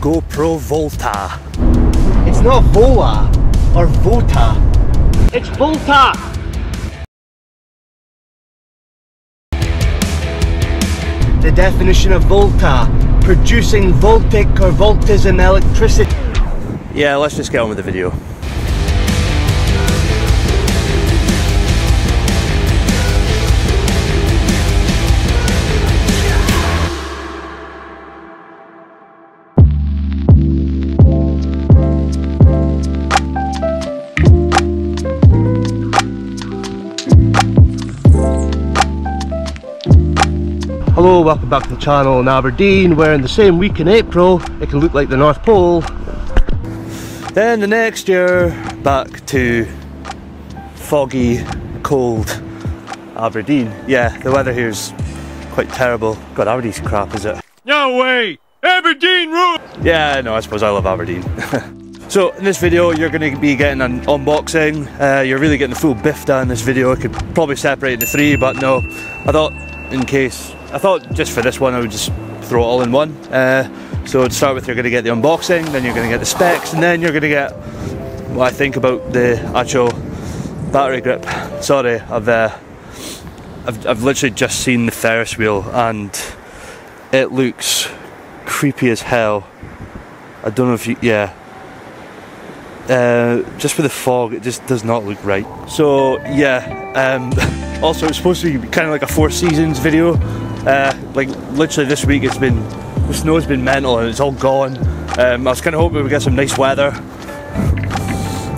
GoPro Volta. It's not Vola or Vota. It's Volta. The definition of Volta, producing voltic or voltism electricity. Yeah, let's just get on with the video. Hello, welcome back to the channel in Aberdeen where in the same week in April it can look like the North Pole. Then the next year, back to foggy, cold Aberdeen. Yeah, the weather here's quite terrible. God, Aberdeen's crap, is it? No way! Aberdeen rule! Yeah, no, I suppose I love Aberdeen. so in this video, you're going to be getting an unboxing. Uh, you're really getting the full bifta in this video. I could probably separate the three, but no. I thought, in case, I thought just for this one, I would just throw it all in one. Uh, so to start with, you're going to get the unboxing, then you're going to get the specs, and then you're going to get what I think about the actual battery grip. Sorry, I've, uh, I've, I've literally just seen the Ferris wheel, and it looks creepy as hell. I don't know if you, yeah. Uh, just with the fog, it just does not look right. So yeah. Um, also, it's supposed to be kind of like a Four Seasons video. Uh, like literally this week, it's been the snow's been mental and it's all gone. Um, I was kind of hoping we'd get some nice weather.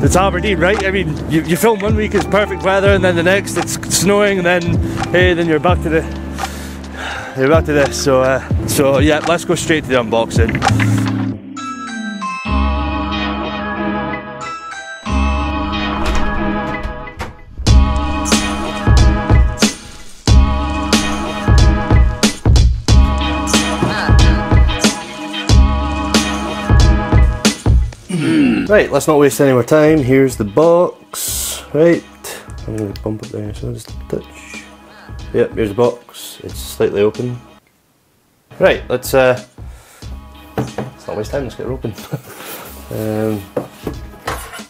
It's Aberdeen, right? I mean, you, you film one week it's perfect weather, and then the next it's snowing, and then hey, then you're back to the you're back to this. So uh, so yeah, let's go straight to the unboxing. Right, let's not waste any more time. Here's the box. Right, I'm gonna bump it there so just touch. Yep, here's the box. It's slightly open. Right, let's uh, let's not waste time. Let's get her open. um,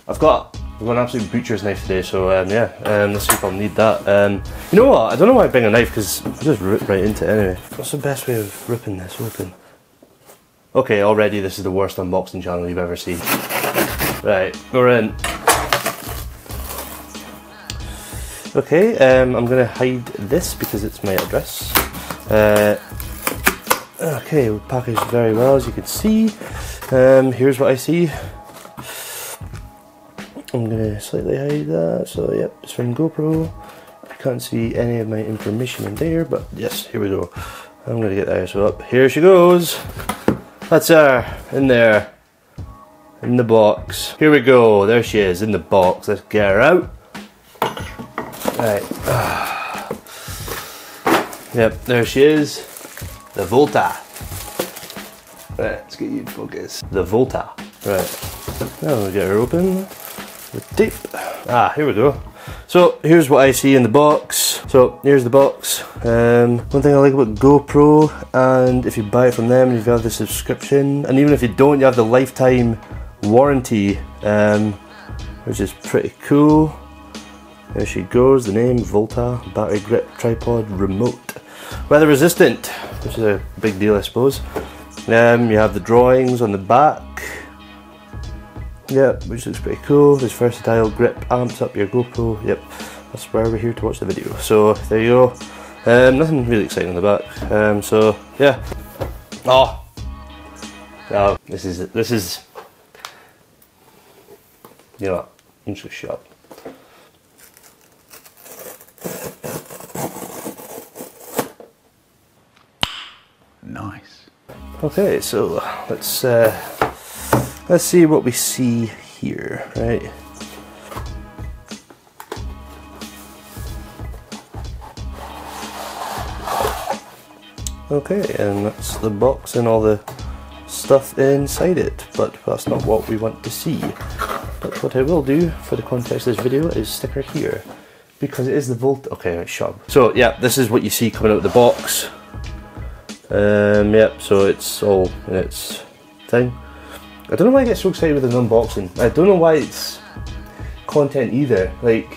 I've got I've got an absolute butcher's knife today, so um, yeah, um, let's see if I'll need that. Um, you know what? I don't know why I bring a knife because I just rip right into it anyway. What's the best way of ripping this open? Okay, already this is the worst unboxing channel you've ever seen. Right, we're in. Okay, um, I'm gonna hide this because it's my address. Uh, okay, packaged very well as you can see. Um, here's what I see. I'm gonna slightly hide that. So yep, it's from GoPro. I can't see any of my information in there, but yes, here we go. I'm gonna get there. So up here she goes. That's her in there in the box. Here we go. There she is in the box. Let's get her out. Right. Yep, there she is. The Volta. Right, let's get you in focus. The Volta. Right. Now we'll get her open. The tape. Ah, here we go. So here's what I see in the box. So here's the box. Um, one thing I like about GoPro, and if you buy it from them, you have got the subscription, and even if you don't, you have the lifetime warranty, um, which is pretty cool. There she goes, the name Volta battery grip tripod remote. Weather resistant, which is a big deal I suppose. Um, you have the drawings on the back. Yep, which looks pretty cool. This versatile grip amps up your GoPro. Yep, that's why we're here to watch the video. So there you go. Um, nothing really exciting on the back. Um, so yeah. Oh, oh, this is this is. You know, what? you just. Nice. Okay, so let's uh, let's see what we see here, right? Okay, and that's the box and all the stuff inside it, but that's not what we want to see. But what I will do for the context of this video is stick her here, because it is the Volt. Okay, right, shut up. So yeah, this is what you see coming out of the box. Um, yep, so it's all in its thing. I don't know why I get so excited with an unboxing. I don't know why it's content either. Like,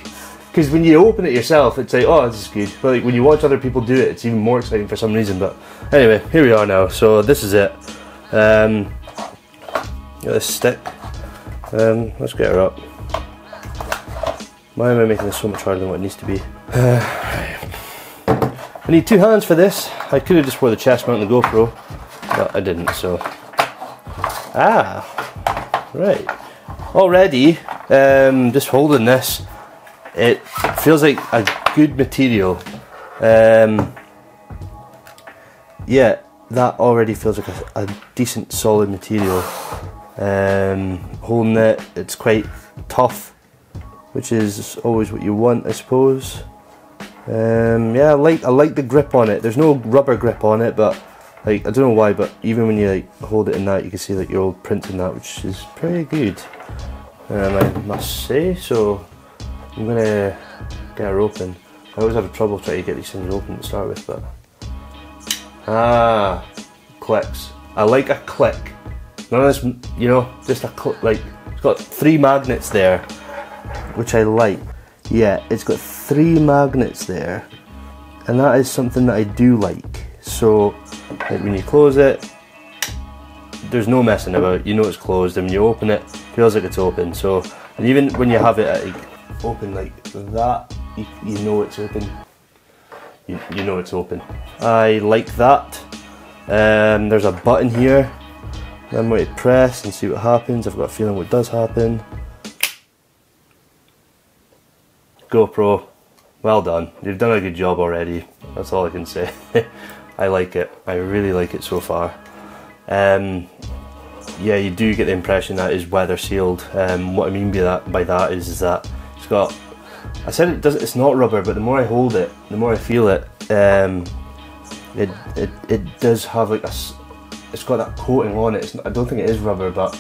because when you open it yourself, it's like, oh, this is good. But like when you watch other people do it, it's even more exciting for some reason. But anyway, here we are now. So this is it. Um, got this stick. Um, let's get her up. Why am I making this so much harder than what it needs to be? I need two hands for this. I could have just wore the chest mount on the GoPro, but I didn't, so. Ah, right. Already, um, just holding this, it feels like a good material. Um, yeah, that already feels like a, a decent solid material. Um, holding it, it's quite tough, which is always what you want, I suppose. Um, yeah, I like I like the grip on it. There's no rubber grip on it, but like I don't know why, but even when you like hold it in that, you can see like your old print in that, which is pretty good. Um, I must say. So I'm gonna get her open. I always have a trouble trying to get these things open to start with, but ah, clicks. I like a click. Of this, you know, just a click. Like it's got three magnets there, which I like. Yeah, it's got three magnets there, and that is something that I do like. So, like when you close it, there's no messing about. You know it's closed, and when you open it, it feels like it's open. So, and even when you have it like, open like that, you, you know it's open. You, you know it's open. I like that. Um, there's a button here. Going to press and see what happens. I've got a feeling what does happen. GoPro, well done. You've done a good job already. That's all I can say. I like it. I really like it so far. Um, yeah, you do get the impression that is weather sealed. Um, what I mean by that by that is, is that it's got. I said it doesn't. It's not rubber, but the more I hold it, the more I feel it. Um, it it it does have like a. It's got that coating on it. Not, I don't think it is rubber, but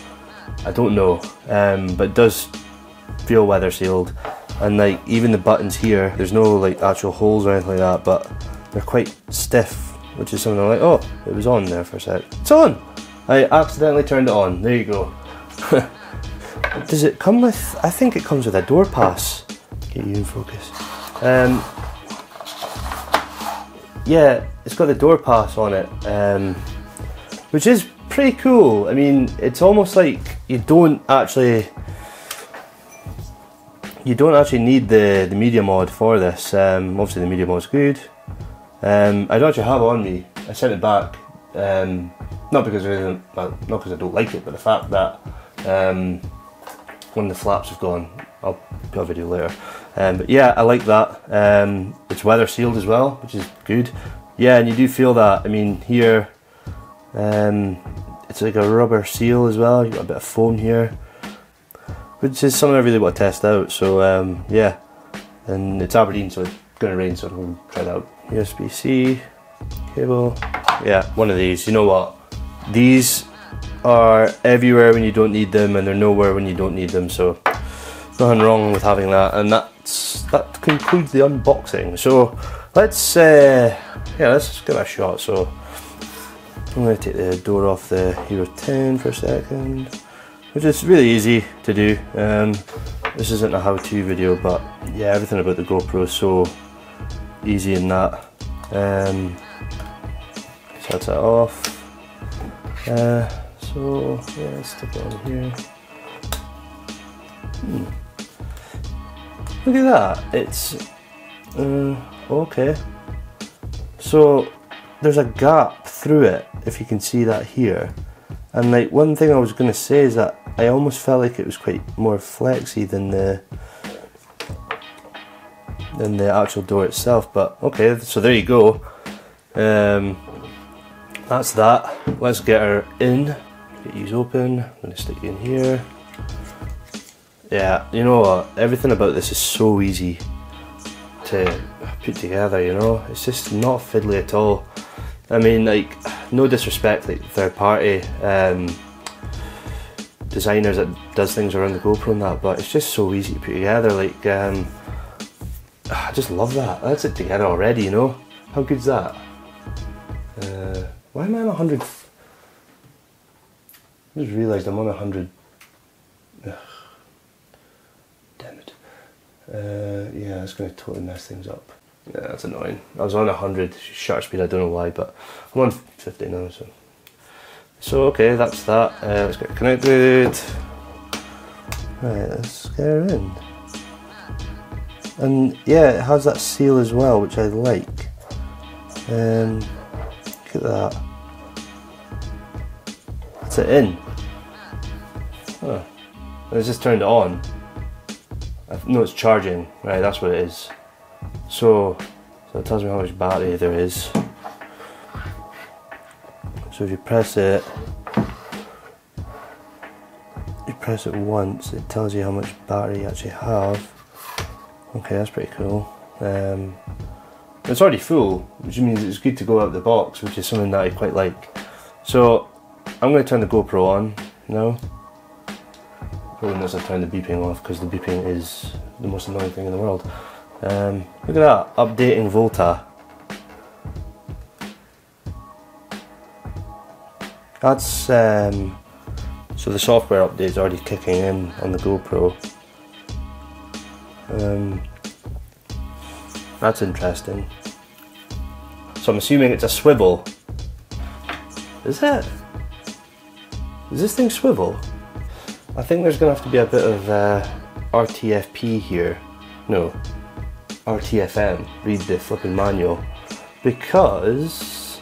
I don't know. Um, but it does feel weather sealed. And like even the buttons here there's no like actual holes or anything like that but they're quite stiff which is something I'm like oh it was on there for a sec. It's on! I accidentally turned it on. There you go. Does it come with I think it comes with a door pass. Get you in focus. Um, yeah it's got the door pass on it. Um, which is pretty cool I mean it's almost like you don't actually you don't actually need the, the media mod for this. Um, obviously the media mod's good. Um, I don't actually have it on me. I sent it back. Um, not because well, not because I don't like it, but the fact that um, when the flaps have gone, I'll put a video later. Um, but yeah, I like that. Um, it's weather sealed as well, which is good. Yeah, and you do feel that. I mean, here, it's like a rubber seal as well. You got a bit of foam here which is something I really want to test out. So um, yeah, and it's Aberdeen, so it's going to rain, so I'm to try it out. USB-C cable. Yeah, one of these. You know what? These are everywhere when you don't need them, and they're nowhere when you don't need them. So nothing wrong with having that. And that's that concludes the unboxing. So let's uh, yeah, let's give it a shot. So I'm going to take the door off the Hero 10 for a second which is really easy to do. Um, this isn't a how-to video, but yeah, everything about the GoPro is so easy in that. Um, shut that off. Uh, so yeah, let's stick it on here. Hmm. Look at that, it's uh, okay. So there's a gap through it, if you can see that here. And like one thing I was going to say is that I almost felt like it was quite more flexy than the than the actual door itself. But okay, so there you go. Um, that's that. Let's get her in. Get open. I'm gonna stick you in here. Yeah, you know what? Everything about this is so easy to put together. You know, it's just not fiddly at all. I mean, like, no disrespect, like third party um, designers that does things around the GoPro and that, but it's just so easy to put together. Like, um, I just love that. That's it together already, you know? How good's that? Uh, why am I on a 100? I just realised I'm on a 100. Ugh. Damn it. Uh, yeah, it's going to totally mess things up. Yeah, that's annoying. I was on 100 shutter speed, I don't know why, but I'm on 50 now, so. So, okay, that's that. Uh, let's get connected. Right, let's get her in. And yeah, it has that seal as well, which I like. Um, look at that. That's it in. Huh. It's just turned on. No, it's charging. Right, that's what it is. So, so it tells me how much battery there is. So if you press it, you press it once, it tells you how much battery you actually have. Okay, that's pretty cool. Um, it's already full, which means it's good to go out the box, which is something that I quite like. So I'm going to turn the GoPro on now. Probably notice I turn the beeping off because the beeping is the most annoying thing in the world. Um, look at that, updating Volta. That's um, so the software update is already kicking in on the GoPro. Um, that's interesting. So I'm assuming it's a swivel. Is it? Does this thing swivel? I think there's gonna have to be a bit of uh, RTFP here. No, RTFM. Read the flipping manual. Because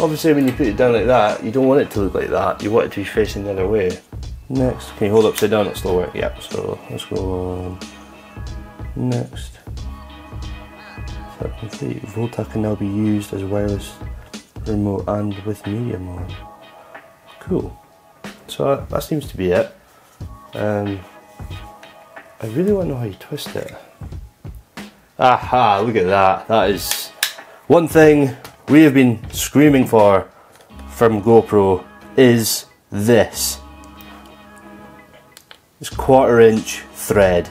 obviously when you put it down like that, you don't want it to look like that. You want it to be facing the other way. Next, can you hold upside down? Still work. Yep. So let's go. Next. Set complete. Volta can now be used as a wireless remote and with media mod. Cool. So that seems to be it. Um, I really want to know how you twist it. Aha, look at that. That is one thing we have been screaming for from GoPro is this. It's quarter inch thread.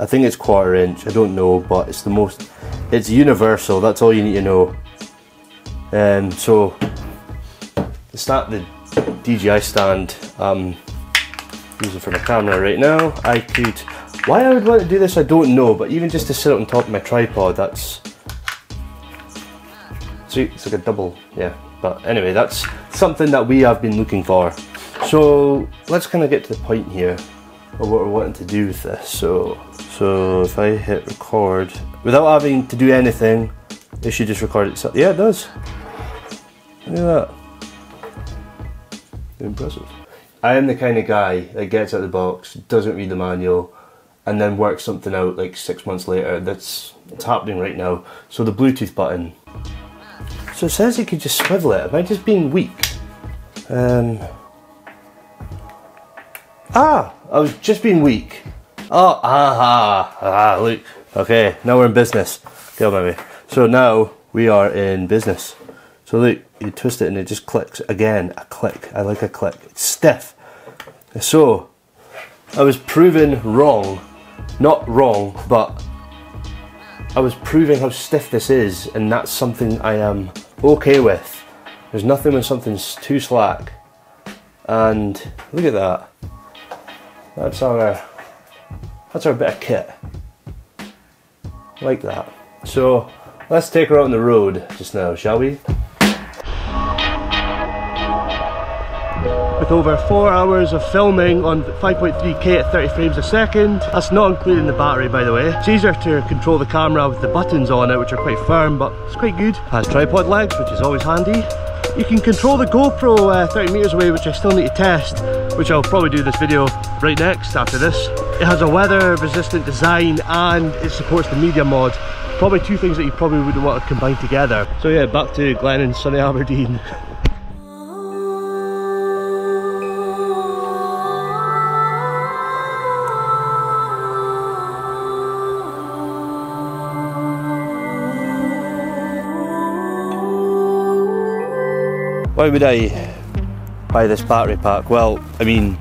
I think it's quarter inch, I don't know, but it's the most, it's universal, that's all you need to know. Um, so, it's not the DJI stand I'm using for my camera right now. I could, why I would want to do this I don't know, but even just to sit on top of my tripod, that's, see, it's like a double, yeah. But anyway, that's something that we have been looking for. So let's kind of get to the point here of what we're wanting to do with this. So, so if I hit record, without having to do anything, it should just record itself. Yeah, it does. Look at that. Impressive. I am the kind of guy that gets out the box, doesn't read the manual, and then works something out like six months later. That's it's happening right now. So the Bluetooth button. So it says you could just swivel it. Am I just being weak? Um. Ah, I was just being weak. Oh, ah, ah, look. Okay, now we're in business. Go, baby. So now we are in business. So look, you twist it and it just clicks again. A click. I like a click. It's stiff. So I was proven wrong. Not wrong, but I was proving how stiff this is, and that's something I am okay with. There's nothing when something's too slack. And look at that. That's our uh, that's our bit of kit. Like that. So let's take her out on the road just now, shall we? With over four hours of filming on 5.3k at 30 frames a second. That's not including the battery by the way. It's easier to control the camera with the buttons on it which are quite firm but it's quite good. Has tripod legs which is always handy. You can control the GoPro uh, 30 meters away which I still need to test which I'll probably do this video right next after this. It has a weather resistant design and it supports the media mod. Probably two things that you probably wouldn't want to combine together. So yeah, back to Glen and sunny Aberdeen. Why would I buy this battery pack? Well, I mean,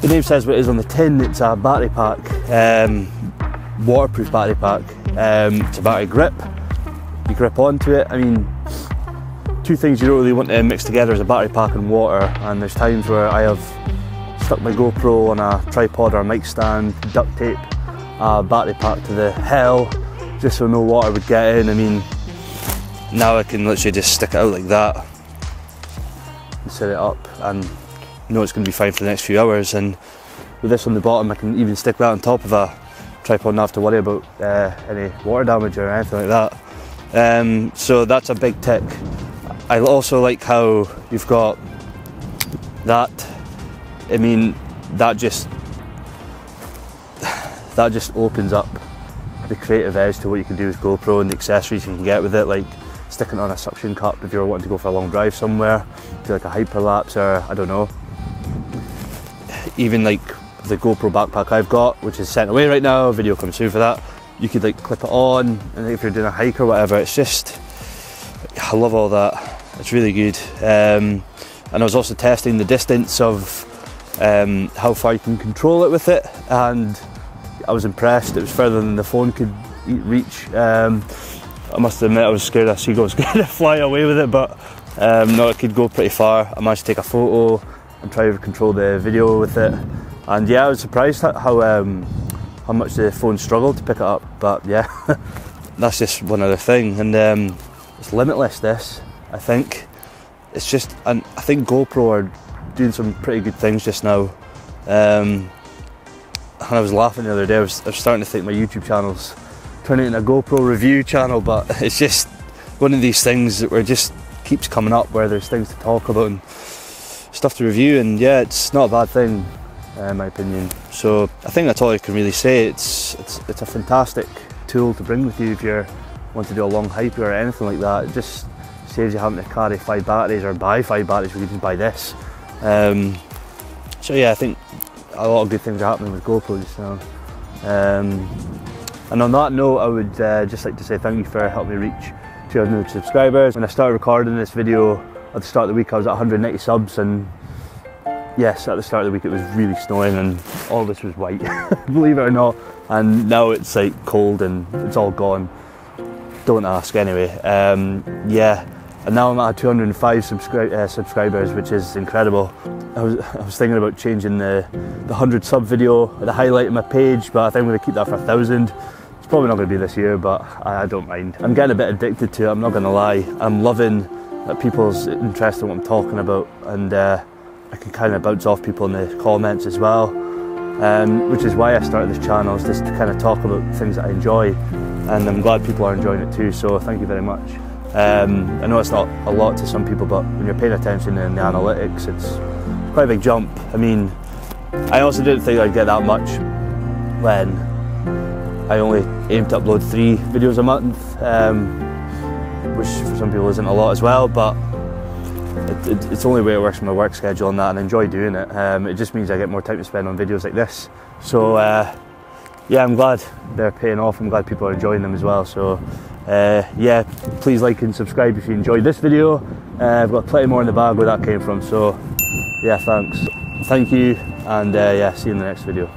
the name says what it is on the tin. It's a battery pack, um, waterproof battery pack. Um, it's a battery grip. You grip onto it. I mean, two things you don't really want to mix together is a battery pack and water and there's times where I have stuck my GoPro on a tripod or a mic stand, duct tape a battery pack to the hell just so no water would get in. I mean, now I can literally just stick it out like that set it up and know it's going to be fine for the next few hours. And with this on the bottom I can even stick that on top of a tripod not have to worry about uh, any water damage or anything like that. Um, so that's a big tick. I also like how you've got that. I mean that just that just opens up the creative edge to what you can do with GoPro and the accessories you can get with it. Like sticking on a suction cup if you're wanting to go for a long drive somewhere do like a hyperlapse or I don't know. Even like the GoPro backpack I've got which is sent away right now video comes soon for that you could like clip it on and if you're doing a hike or whatever it's just I love all that. It's really good. Um, and I was also testing the distance of um, how far you can control it with it and I was impressed. It was further than the phone could reach um, I must admit I was scared a seagull was going to fly away with it but um, no it could go pretty far. I managed to take a photo and try to control the video with it. And yeah I was surprised how um, how much the phone struggled to pick it up but yeah that's just one other thing. And um, it's limitless this I think. It's just and I think GoPro are doing some pretty good things just now. Um, and I was laughing the other day I was, I was starting to think my YouTube channel's turning into a GoPro review channel but it's just one of these things that where it just keeps coming up where there's things to talk about and stuff to review and yeah it's not a bad thing uh, in my opinion. So I think that's all I can really say. It's it's, it's a fantastic tool to bring with you if you want to do a long hike or anything like that. It just saves you having to carry five batteries or buy five batteries we can just buy this. Um, so yeah I think a lot of good things are happening with GoPros so um, and on that note, I would uh, just like to say thank you for helping me reach 200 subscribers. When I started recording this video at the start of the week, I was at 190 subs, and yes, at the start of the week it was really snowing and all this was white, believe it or not. And now it's like cold and it's all gone. Don't ask anyway. Um, yeah, and now I'm at 205 subscri uh, subscribers, which is incredible. I was, I was thinking about changing the, the 100 sub video, the highlight of my page, but I think I'm going to keep that for a thousand. It's probably not going to be this year, but I, I don't mind. I'm getting a bit addicted to it, I'm not going to lie. I'm loving that people's interest in what I'm talking about, and uh, I can kind of bounce off people in the comments as well, um, which is why I started this channel, is just to kind of talk about things that I enjoy, and I'm glad people are enjoying it too, so thank you very much. Um, I know it's not a lot to some people, but when you're paying attention in the analytics, it's quite a big jump. I mean, I also didn't think I'd get that much when I only aimed to upload three videos a month, um, which for some people isn't a lot as well, but it, it, it's the only way it works for my work schedule and that, and I enjoy doing it. Um, it just means I get more time to spend on videos like this. So, uh, yeah, I'm glad they're paying off. I'm glad people are enjoying them as well. So, uh, yeah, please like and subscribe if you enjoyed this video. Uh, I've got plenty more in the bag where that came from. So, yeah, thanks. Thank you, and uh, yeah, see you in the next video.